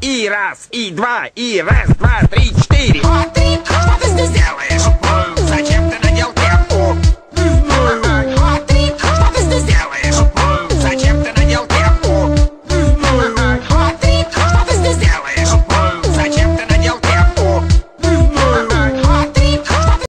И раз, и два, и раз, два, три, четыре.